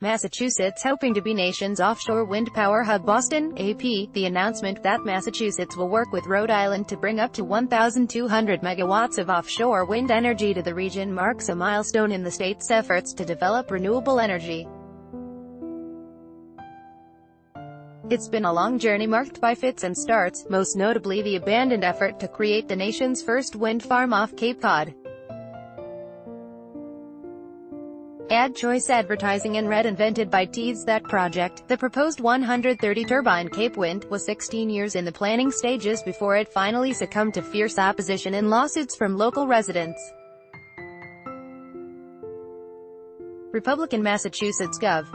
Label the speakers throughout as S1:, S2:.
S1: Massachusetts hoping to be nation's offshore wind power hub Boston, AP, the announcement that Massachusetts will work with Rhode Island to bring up to 1,200 megawatts of offshore wind energy to the region marks a milestone in the state's efforts to develop renewable energy. It's been a long journey marked by fits and starts, most notably the abandoned effort to create the nation's first wind farm off Cape Cod. Ad choice advertising and red invented by teased that project. The proposed 130-turbine Cape Wind was 16 years in the planning stages before it finally succumbed to fierce opposition and lawsuits from local residents. Republican Massachusetts Gov.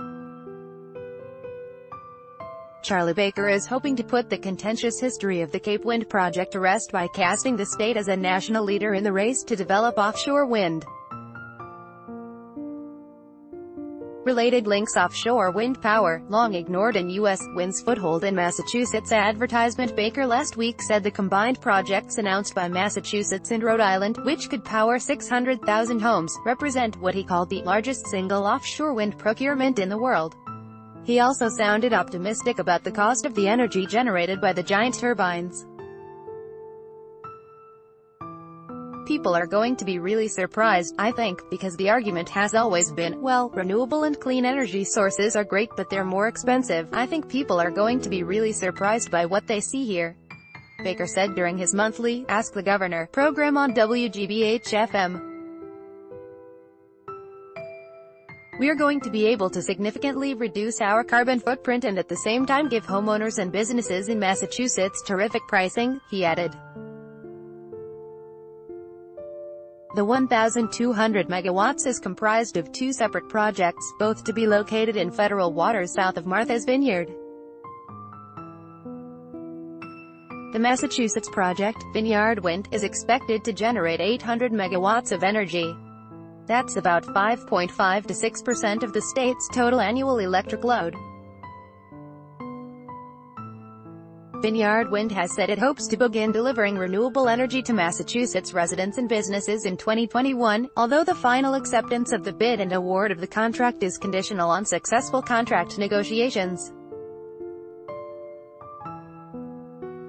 S1: Charlie Baker is hoping to put the contentious history of the Cape Wind project to rest by casting the state as a national leader in the race to develop offshore wind. Related links offshore wind power, long ignored in U.S., wins foothold in Massachusetts advertisement Baker last week said the combined projects announced by Massachusetts and Rhode Island, which could power 600,000 homes, represent what he called the largest single offshore wind procurement in the world. He also sounded optimistic about the cost of the energy generated by the giant turbines. People are going to be really surprised, I think, because the argument has always been, well, renewable and clean energy sources are great but they're more expensive. I think people are going to be really surprised by what they see here. Baker said during his monthly Ask the Governor program on WGBH-FM. We're going to be able to significantly reduce our carbon footprint and at the same time give homeowners and businesses in Massachusetts terrific pricing, he added. The 1,200 megawatts is comprised of two separate projects, both to be located in federal waters south of Martha's Vineyard. The Massachusetts project, Vineyard Wind, is expected to generate 800 megawatts of energy. That's about 5.5 to 6% of the state's total annual electric load. Vineyard Wind has said it hopes to begin delivering renewable energy to Massachusetts residents and businesses in 2021, although the final acceptance of the bid and award of the contract is conditional on successful contract negotiations.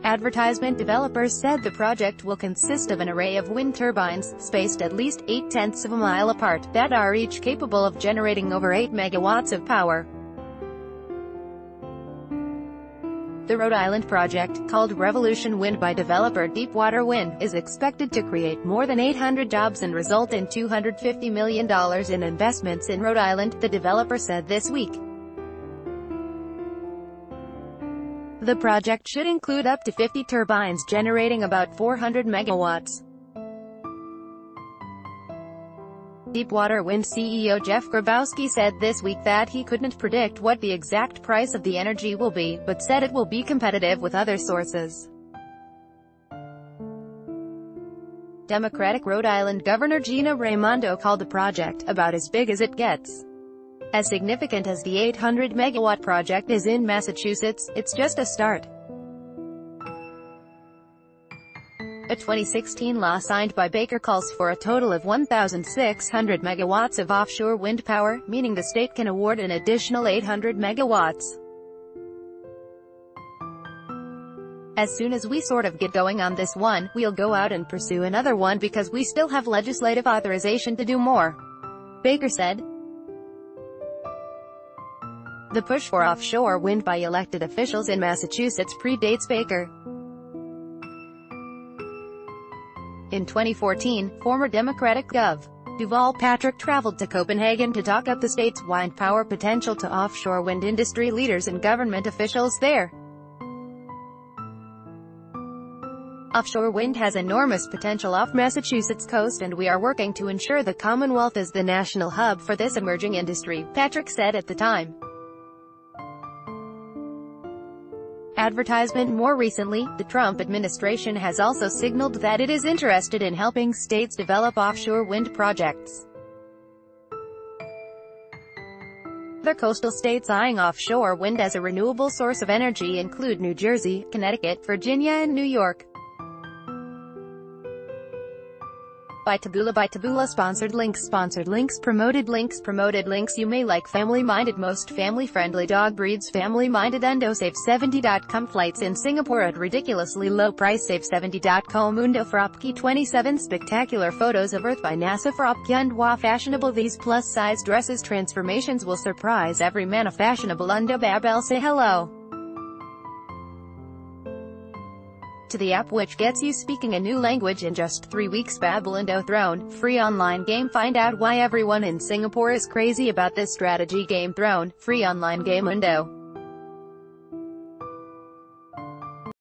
S1: Advertisement developers said the project will consist of an array of wind turbines, spaced at least 8 tenths of a mile apart, that are each capable of generating over 8 megawatts of power. The Rhode Island project, called Revolution Wind by developer Deepwater Wind, is expected to create more than 800 jobs and result in $250 million in investments in Rhode Island, the developer said this week. The project should include up to 50 turbines generating about 400 megawatts. Deepwater Wind CEO Jeff Grybowski said this week that he couldn't predict what the exact price of the energy will be, but said it will be competitive with other sources. Democratic Rhode Island Governor Gina Raimondo called the project about as big as it gets. As significant as the 800-megawatt project is in Massachusetts, it's just a start. A 2016 law signed by Baker calls for a total of 1,600 megawatts of offshore wind power, meaning the state can award an additional 800 megawatts. As soon as we sort of get going on this one, we'll go out and pursue another one because we still have legislative authorization to do more. Baker said. The push for offshore wind by elected officials in Massachusetts predates Baker. In 2014, former Democratic Gov. Deval Patrick traveled to Copenhagen to talk up the state's wind power potential to offshore wind industry leaders and government officials there. Offshore wind has enormous potential off Massachusetts coast and we are working to ensure the Commonwealth is the national hub for this emerging industry, Patrick said at the time. Advertisement More recently, the Trump administration has also signaled that it is interested in helping states develop offshore wind projects. The coastal states eyeing offshore wind as a renewable source of energy include New Jersey, Connecticut, Virginia and New York. By Taboola by Taboola Sponsored links Sponsored links Promoted links Promoted links. You may like family-minded Most family-friendly dog breeds Family-minded endo. Save 70.com Flights in Singapore at ridiculously low price. Save 70.com Mundo Fropki 27 Spectacular photos of Earth by NASA Fropki and Wa Fashionable These plus-size dresses. Transformations will surprise every man. A fashionable Undo Babbel Say hello to the app which gets you speaking a new language in just three weeks. Babbelindo Throne, free online game. Find out why everyone in Singapore is crazy about this strategy. Game Throne, free online game Undo.